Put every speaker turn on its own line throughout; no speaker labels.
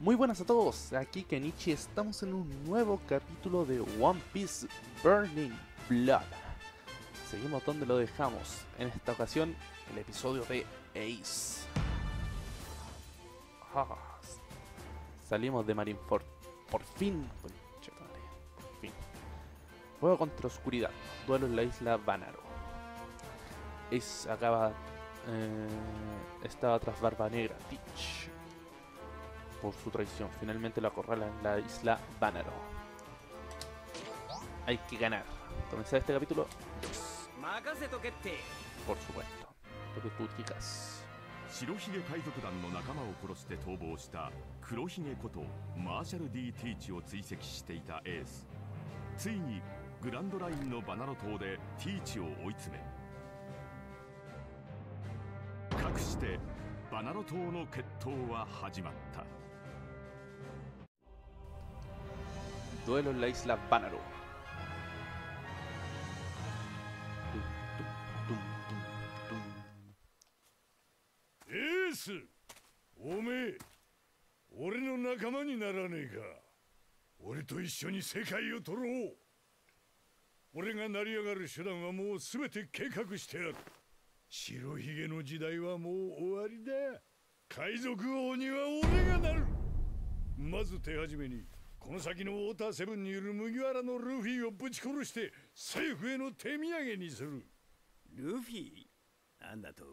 Muy buenas a todos, aquí Kenichi, estamos en un nuevo capítulo de One Piece Burning Blood. Seguimos donde lo dejamos, en esta ocasión el episodio de Ace. Ah, salimos de Marineford, por fin, por fin. Juego contra oscuridad, duelo en la isla Banaro. Ace acaba... Eh, estaba tras Barba Negra, Teach por su traición. Finalmente lo acorrala en la isla Banaro. Hay que ganar. Comenzar este capítulo 2. Por supuesto. Lo que tú digas.
白ひげ海賊団の仲間を殺して逃亡した黒ひげことマーシャル・ D ・ティーチを追跡していたエースついにグランドラインのバナナ島でティーチを追い詰めかくしてバナナ島の決闘は始まった
Duelo en la isla Banaro. Tum, tum, tum, tum, tum.
エースおめえ俺の仲間にならねえか。俺と一緒に世界を取ろう。俺が成り上がる手段はもう全て計画してある。白ひげの時代はもう終わりだ。海賊王には俺がなる。まず手始めにこの先のウォーターセブンにいる麦わらのルフィをぶち殺して政府への手土産にする。
ルフィ？なんだと？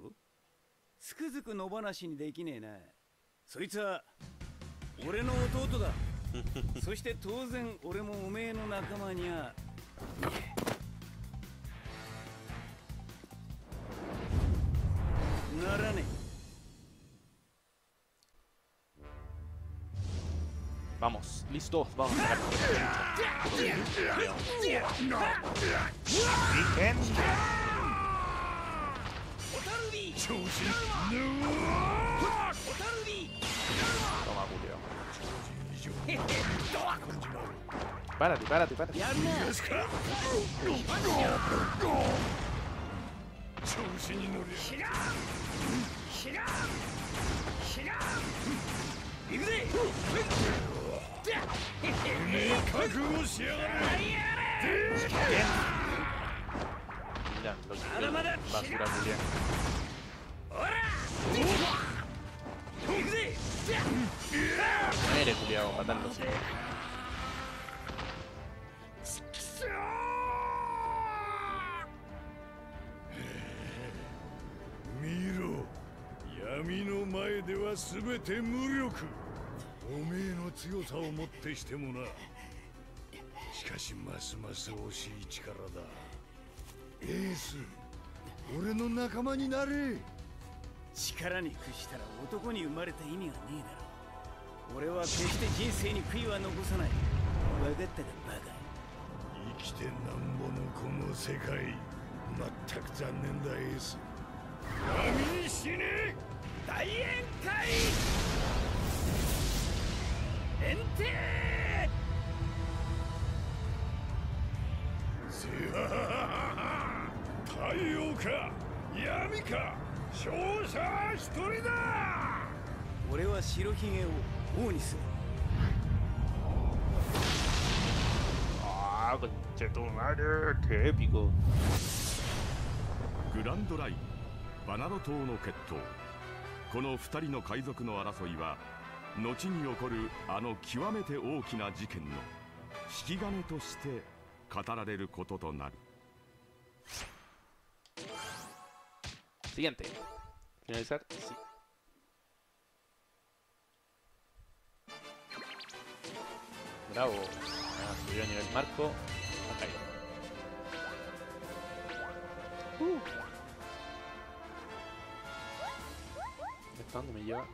つくづく野放しにできねえな。そいつは俺の弟だ。そして当然俺もおめえの仲間にゃ
Vamos, listos, vamos a Toma, Julio. Párate, párate, párate.
全て無力。おめえの強さをもってしてもな。しかしますます惜しい力だ。エース俺の仲間になれ。
力に屈したら男に生まれた意味がねえだろ。俺は決して人生に悔いは残さない。分かったかバカ。
生きてなんぼのこの世界。全く残念だエース。闇に死ね!
大宴会エンテ
太陽か闇か勝者は一人だ。
俺は白ひげを王にする。
Ah, conche tu madre, qué épico.
グランドラインバナナ島の決闘。この2人の海賊の争いは後に起こるあの極めて大きな事件の引き金として語られることとなる
Siguiente. Finalizar, sí. Bravo. Ah, subió a nivel marco. Acá Uh. ¿Hasta dónde me lleva?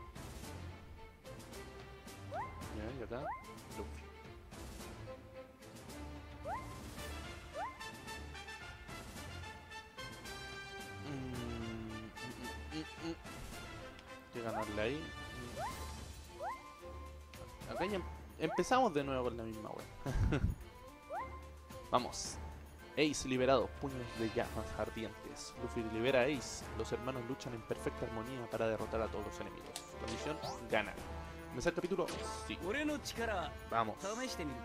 Ya, y acá. Luffy. Mm, mm, mm, mm. Que ganarle ahí. Acá ya em- empezamos de nuevo con la misma wea. Vamos. Ace liberado, puños de llamas ardientes. Luffy libera Ace. Los hermanos luchan en perfecta armonía para derrotar a todos los enemigos. Condición, ganar. ¿Me sale el capítulo? Sí.
俺の力
Vamos.
試してみる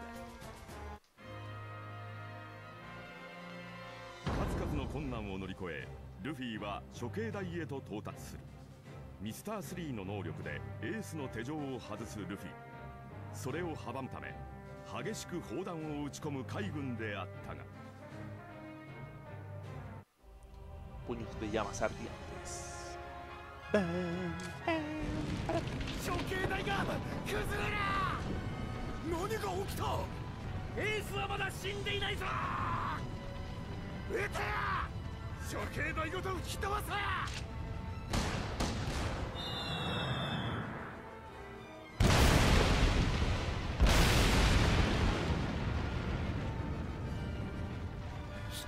か
数々の困難を乗り越えルフィは処刑台へと到達するミスター3の能力でエースの手錠を外すルフィそれを阻むため激しく砲弾を撃ち込む海軍であったが
Puños de llamas ardientes.
処刑台が崩れる何が起きたエースはまだ死んでいないぞ撃てや処刑台ごと吹き飛ばせ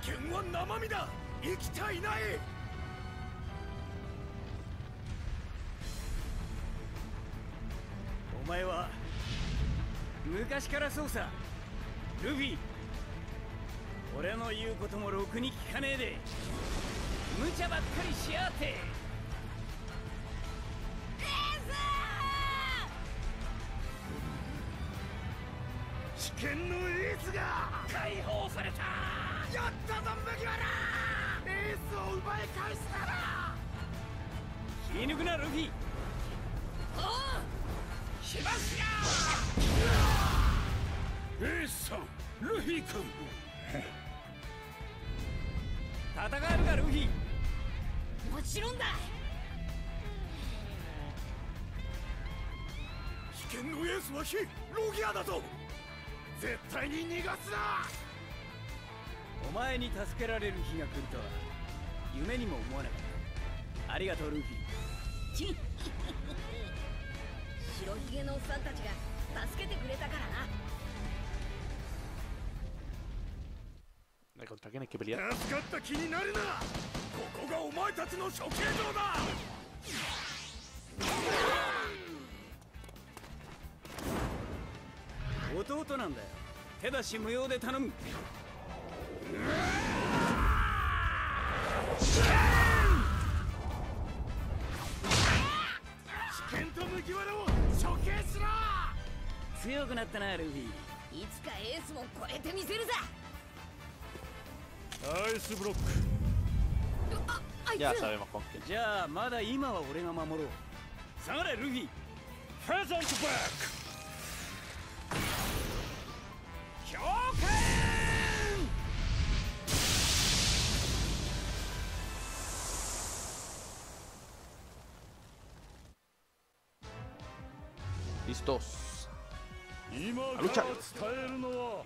危険は生身だ。生きちゃいない。
昔からそうさ。ルフィ。俺の言うこともろくに聞かねえで。無茶ばっかりしやがって。
危険のエースが解放された。やったぞ麦わら。エースを奪い返したら。
気抜くなルフィ。
しますやルフィ君。
戦えるかルフィ。
もちろんだ。
危険のエースは非ロギアだぞ。絶対に逃がすな。
お前に助けられる日が来るとは夢にも思わなかった。ありがとうルフィ。
ち 白ひげのおっさんたちが助けてくれたからな
¿Contra quién hay que pelear?
助かった気になるな。ここがお前たちの処刑場だ。
弟なんだよ。手出し無用で頼む。
危険と麦わらを処刑しろ
強くなったなルフィ。
いつかエースも超えてみせるぜ
アイスブロック。
ああいつ。
Ya sabemos con quién.
じゃあまだ今は俺が守ろう。下がれルフィ
フェザントバック。
強化
Listos.
今
あルチャ
から伝えるのは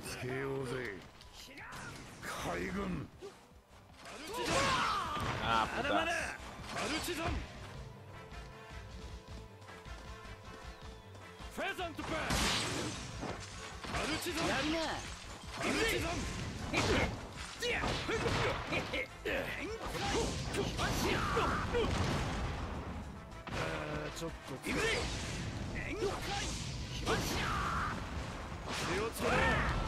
つけようぜ。海軍。
Ah,
まだま.だ
マルチザン。フェザントバックマルチザン。
やるな。
マルチザン。ちょっと。気をつけろ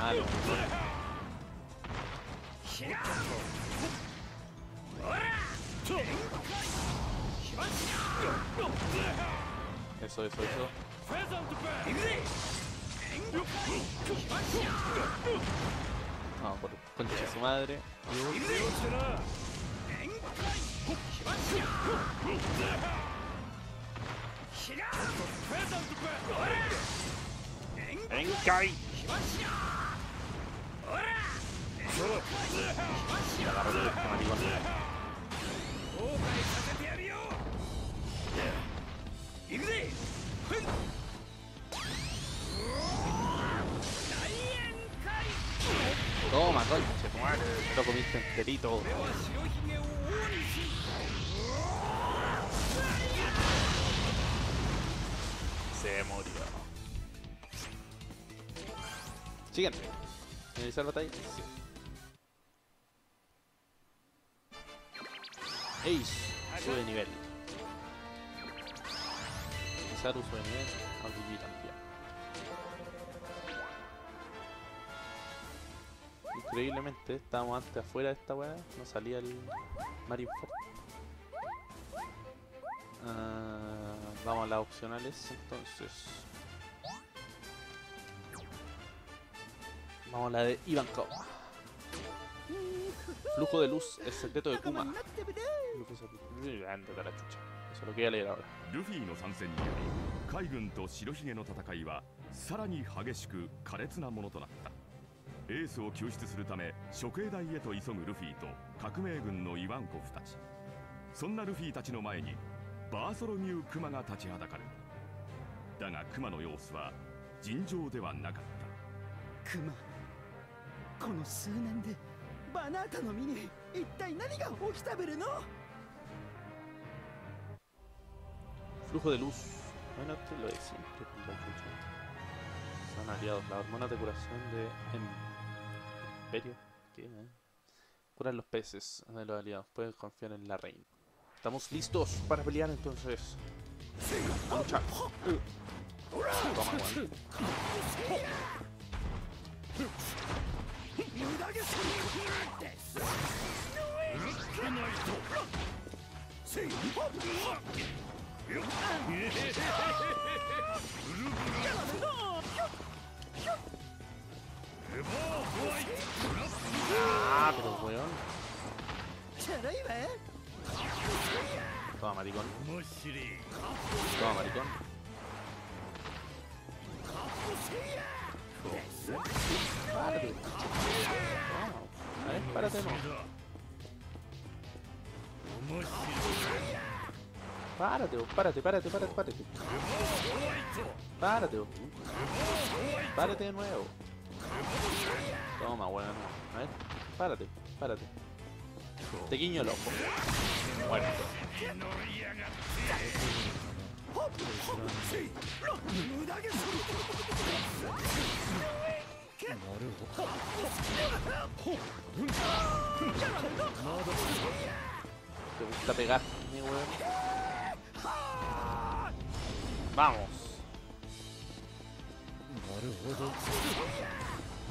Malo. Eso, eso, eso. Su madre. ¡Enkai! Toma, coño, se fue. Lo comiste enterito.
Se
murió. Siguiente. Iniciar batalla. Sí. Ace sube de nivel. Sube de también. Increíblemente, estábamos antes afuera de esta weá, no salía el Marineford. Ah, vamos a las opcionales entonces. Vamos a la de Ivankov. Flujo de luz, el secreto de Kuma. Flujo de- Ándate a la chucha. Eso es lo que voy a leer ahora.
ルフィの参戦により海軍と白ひげの戦いはさらに激しく苛烈なものとなったエースを救出するため処刑台へと急ぐルフィと革命軍のイワンコフたちそんなルフィたちの前にバーソロミュー・クマが立ちはだかるだがクマの様子は尋常ではなかった
クマこの数年でバナータの身に一体何が起きたべるの
Flujo de luz. Bueno, esto es lo de siempre. pues, la chucha. Son aliados. Las hormonas de curación de em- Imperio. ¿Qué? eh? Curan los peces de los aliados. Pueden confiar en la reina. Estamos listos para pelear entonces. Lucha. Toma, weón. あー、pero weón. Toma, maricón. Toma, maricón. Párate. A ver, párate no. Párate, párate, párate, párate, párate. Párate, de nuevo. Toma, bueno, a ver, párate, párate. Te guiño el ojo. Muerto.
なるほど。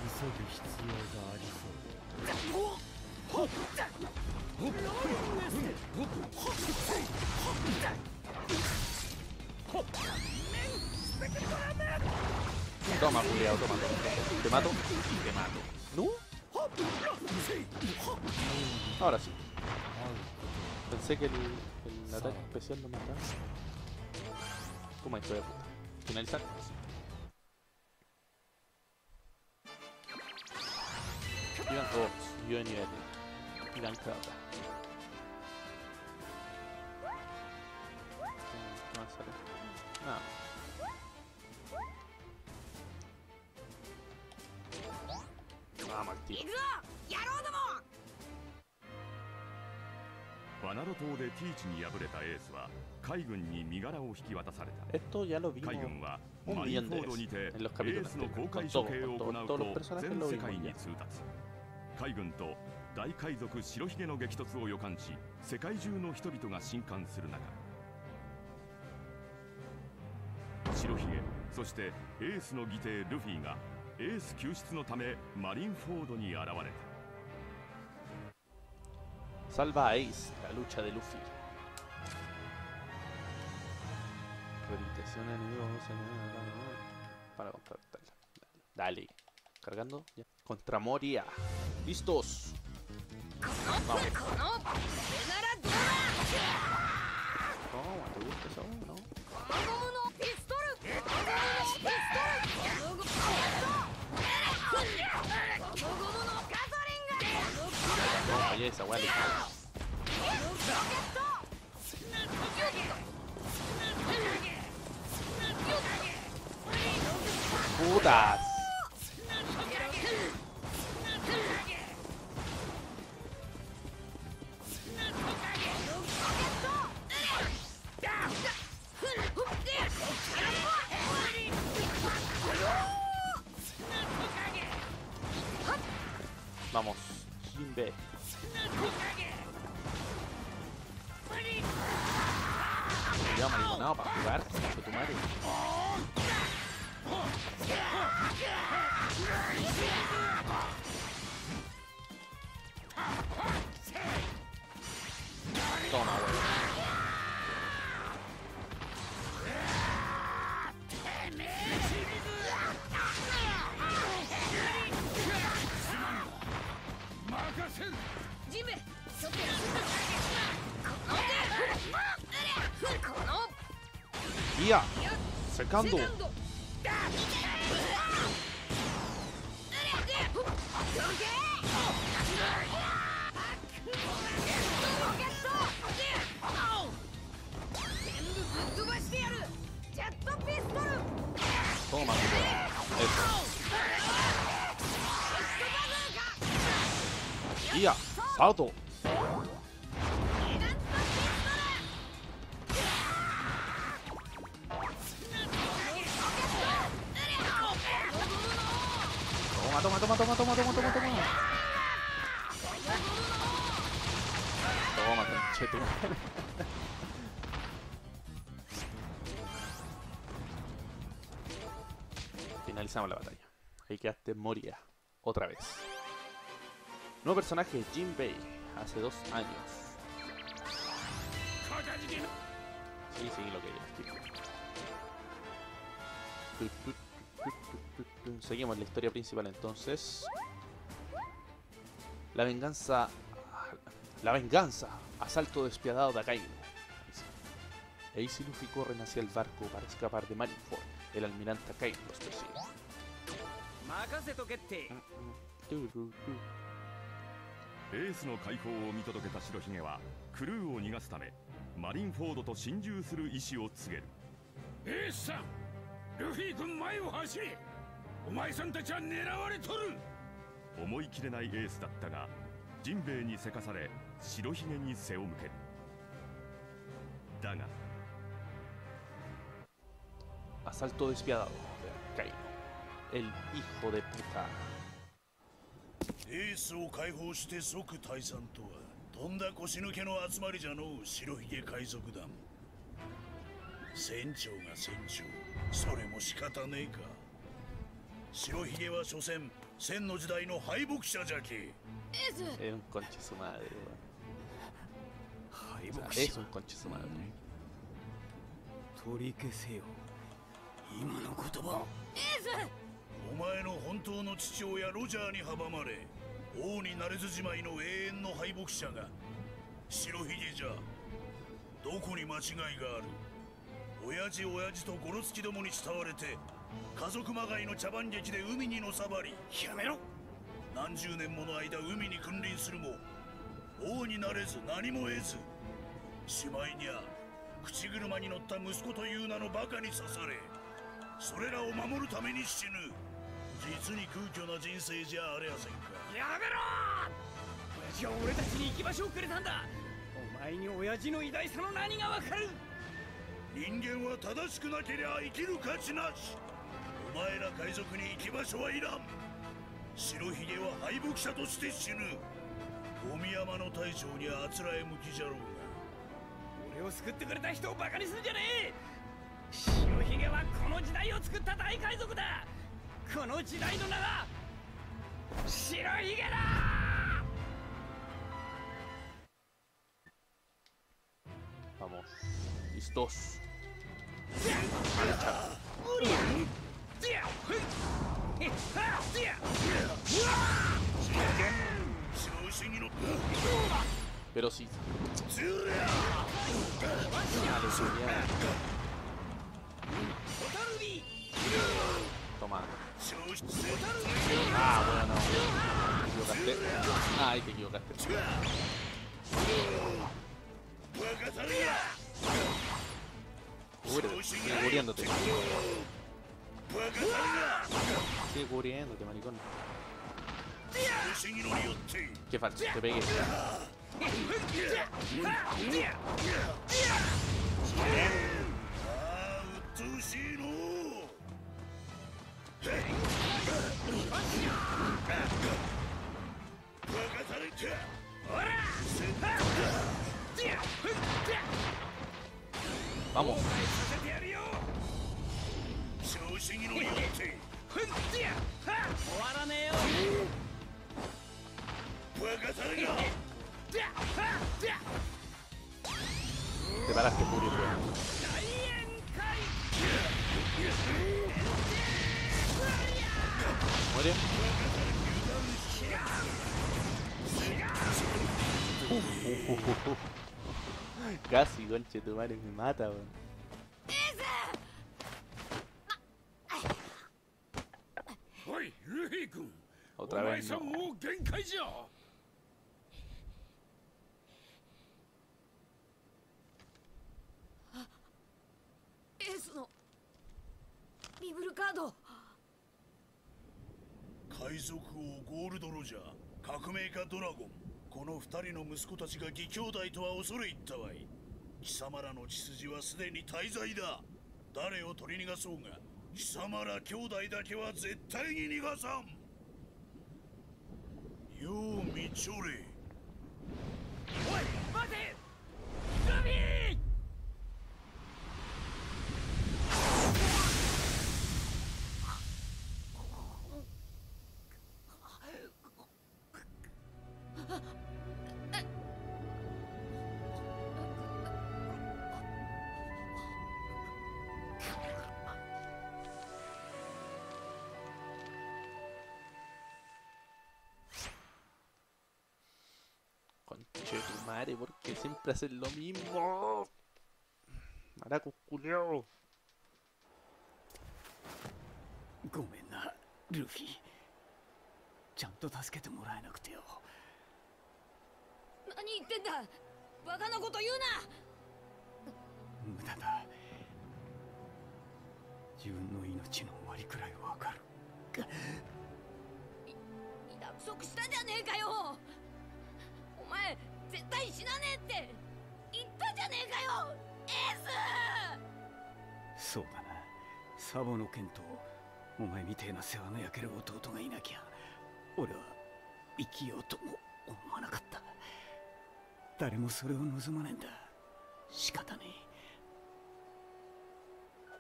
急ぐ必要がありそう
Toma, culiao, toma, toma. Te mato, te mato. ¿No? Ahora sí. Pensé que el, ataque especial lo mataba. Toma, de puta. Finalizar. Ivan Robots, yo de nivel. Ivan Krauta. ¿Qué más sale? Al
行.くぞ野郎ども
バナロ島でティーチに敗れたエースは海軍に身柄を引き渡された
Esto ya lo vimos
海軍はマリンフォードにてエースの公.開処刑を行うと全世界に.通達海軍と大海賊白ひげの激突を予感し世界中の人々が震撼する中白ひげそしてエースの義弟ルフィがエース救出のためマリンフォードに現れた
Salva a Ace, la lucha de Luffy. Rehabilitación de enemigos para contrarrestarla. Dale. Cargando. Ya. Contra Moria. Listos.
このこのこれならどうだ
Toma, ¿te gusta esa weá, no? de esa weá. Putas. リア。
セカンド。ト
ーマいやウト。Toma, toma, toma, toma, toma, toma, toma, toma. Toma, conchete. Finalizamos la batalla. Ahí quedaste moría. Otra vez. Nuevo personaje, Jim Hace dos años. Sí, sí, lo que yo. Seguimos la historia principal entonces. La venganza. La venganza. Asalto despiadado de Akainu. Ace y Luffy corren hacia el barco para escapar de Marineford. El almirante Akainu los persigue.
任
お前さんたちは狙われとる。
思い切れないエースだったがジンベエにせかされ白ひげに背を向ける。だが
Asalto despiadado de Akainu. El hijo de puta.
エースを解放して即退散とはとんだ腰抜けの集まりじゃのう白ひげ海賊団。船長が船長。それも仕方ねえか白ひげは所詮千の時代の敗北者じゃけ
Es un conche su madre, weón.
敗
O sea,
北
es
者
un conche su madre.
取り消せよ。今の言葉。
お前の本当の父親ロジャーに阻まれ王になれずじまいの永遠の敗北者が白ひげじゃどこに間違いがある。親父親父とゴロツキどもに慕われて家族まがいの茶番劇で海にのさばりやめろ。何十年もの間海に君臨するも王になれず何も得ずしまいにゃ口車に乗った息子という名のバカに刺されそれらを守るために死ぬ実に空虚な人生じゃありゃせんか。
やめろ！親父は俺たちに行き場所をくれたんだ。お前に親父の偉大さの何がわかる？
人間は正しくなけりゃ生きる価値なし。お前ら海賊に行き場所はいらん。白ひげは敗北者として死ぬ。ゴミ山の大将にあつらえ向きじゃろうが。
俺を救ってくれた人をバカにするんじゃねえ。白ひげはこの時代を作った大海賊だ。この時代の名は白ひげだ。
Vamos. Listos.
白
Toma. Ah, bueno, no. Equivocaste. Ah, ahí te equivocaste. Cúbrete, sigue cubriéndote. Cubriéndote, maricón. Qué falso, te pegué. Vamos. Te paraste cubrir,
Muere. Uh, uh,
uh, Casi, golche, tu madre me mata, weón. Otra vez. No.
海賊王ゴールド・ロジャー革命家ドラゴン。この二人の息子たちが義兄弟とは恐れ入ったわい。貴様らの血筋はすでに大罪だ。誰を取り逃がそうが貴様ら兄弟だけは絶対に逃がさん。よう見ちょれ。
Siempre hacen lo mismo? Maracos culiao.
ごめんなルフィちゃんと助けてもらえなくてよ
何言ってんだバカなこと言うな
無駄だ自分の命の終わりくらいわかる
約束したじゃねえかよお前絶対死なねえって。言ったじゃねえかよ。エース。
そうだな。サボの剣とお前みてえな世話の焼ける弟がいなきゃ俺は生きようとも思わなかった。誰もそれを望まねえんだ。仕方ね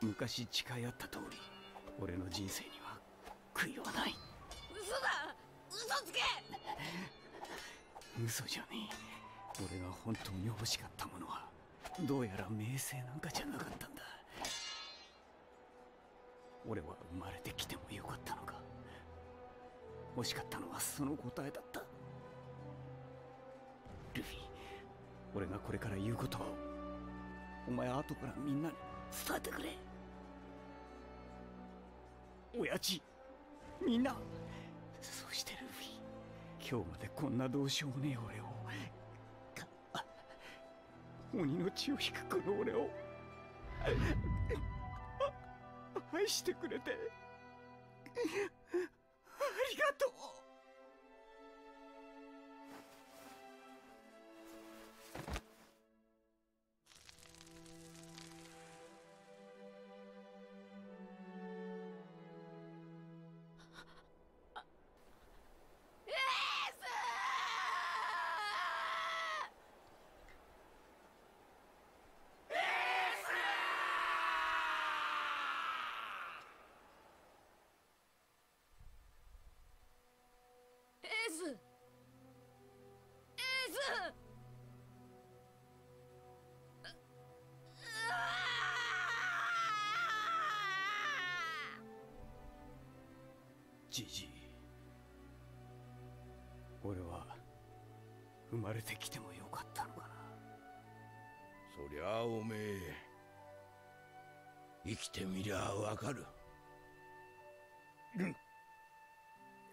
え。昔誓い合った通り俺の人生には悔いはない。
嘘だ。嘘つけ。
嘘じゃねえ俺が本当に欲しかったものはどうやら名声なんかじゃなかったんだ。俺は生まれてきてもよかったのか。欲しかったのはその答えだった。ルフィ俺がこれから言うことをお前後からみんなに伝えてくれ。親父みんな。そしてルフィ今日までこんなどうしようもねえ俺を鬼の血を引くこの俺をあ愛してくれて。ありがとう。じじい。俺は生まれてきてもよかったのかな。
そりゃあおめえ生きてみりゃわかる。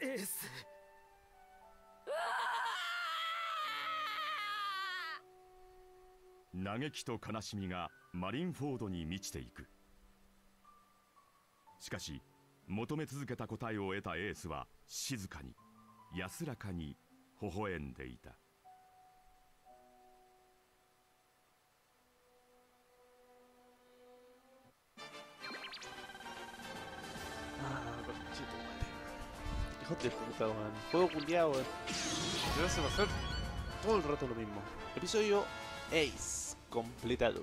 エース。
嘆きと悲しみがマリンフォードに満ちていく。しかし求め続けた答えを得たエースは静かに安らかに微笑んでいた
Ah, conche tu madre. Hijo de puta, weón. Juego culiao, weón. Me hace pasar todo el rato lo mismo. Episodio Ace completado.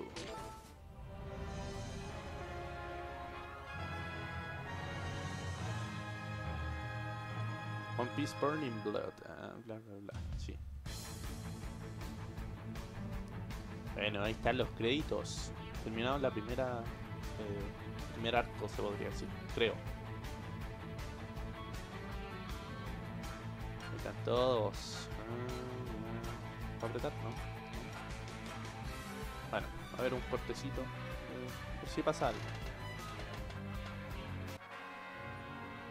One Burning Blood. ah, bla bla bla. Sí. Bueno, ahí están los créditos. Terminamos la primera. Eh, primer arco, se podría decir. Creo. Ahí están todos. Ah, ¿Para apretar? No. Bueno, a ver un cortecito. eh, por si pasa algo.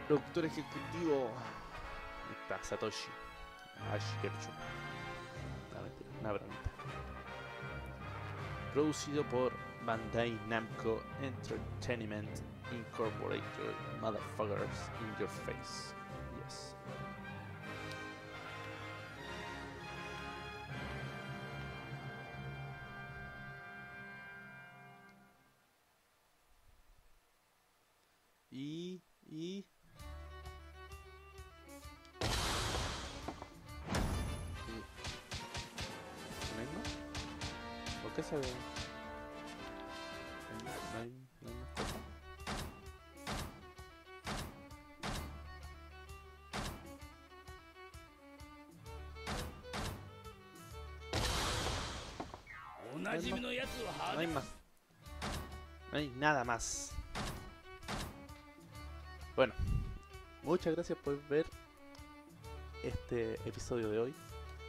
Productor ejecutivo. Está, Satoshi. Ash Ketchum. Una bromita. Producido por Bandai Namco Entertainment Incorporated. Motherfuckers in your face.
おなじみのやつは
No hay más. No hay nada más. Bueno, muchas gracias por ver este episodio de hoy.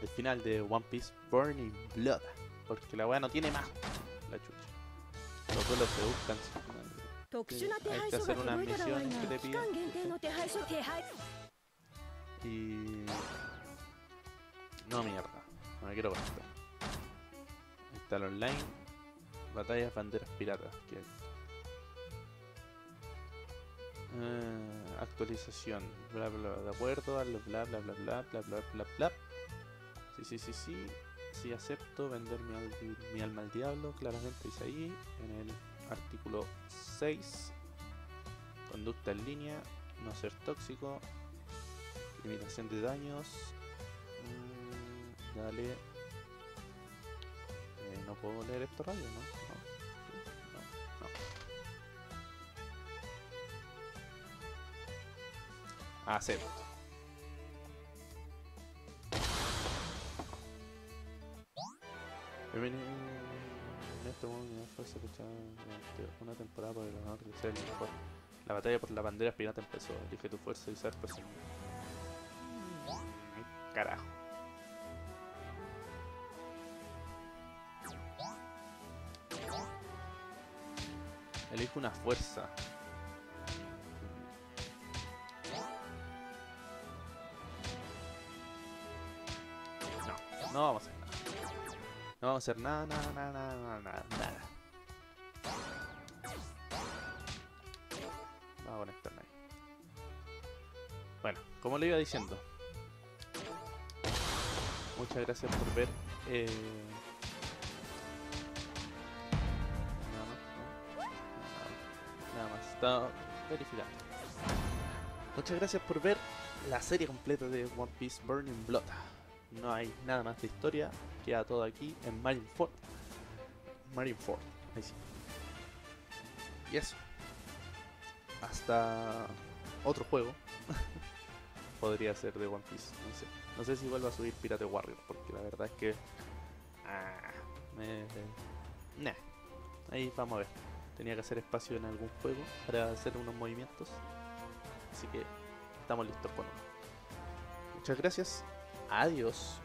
El final de One Piece Burning Blood. Porque la weá no tiene más. La chucha. Los duelos se buscan. sin madre.
特殊な手
hay
配
que
書が
hacer una
届いたらわい
misión
な
que te
期
piden.
間限定の手配書手配
Y. No, mierda. No me quiero conectar. Online. Batallas banderas piratas. que. Eh, actualización. Bla bla bla. De acuerdo. a lo Bla bla bla bla bla bla bla bla. Sí, sí, sí, sí. Sí, acepto vender mi alma al diablo. Claramente dice ahí. En el artículo 6. Conducta en línea. No ser tóxico. Limitación de daños. Mm, dale. Puedo leer esto radio, ¿no? No. No, no. Acepto. Bienvenido. En este momento fuerza luchar durante una temporada por el honor de ser el mejor. La batalla por la bandera pirata empezó. Elige tu fuerza y ser personal. Carajo. Elijo una fuerza. No, no vamos a hacer nada. No vamos a hacer nada, nada, nada, nada, nada, nada. Vamos a ahí. Bueno, como le iba diciendo. Muchas gracias por ver. eh, Está verificando. Muchas gracias por ver la serie completa de One Piece Burning Blood. No hay nada más de historia. Queda todo aquí en Marineford. Marineford. Ahí sí. Y eso. Hasta otro juego. Podría ser de One Piece. No sé. No sé si vuelvo a subir Pirate Warrior. Porque la verdad es que. Ah, me. Nah. Ahí vamos a ver. Tenía que hacer espacio en algún juego para hacer unos movimientos. Así que estamos listos con uno. Muchas gracias. Adiós.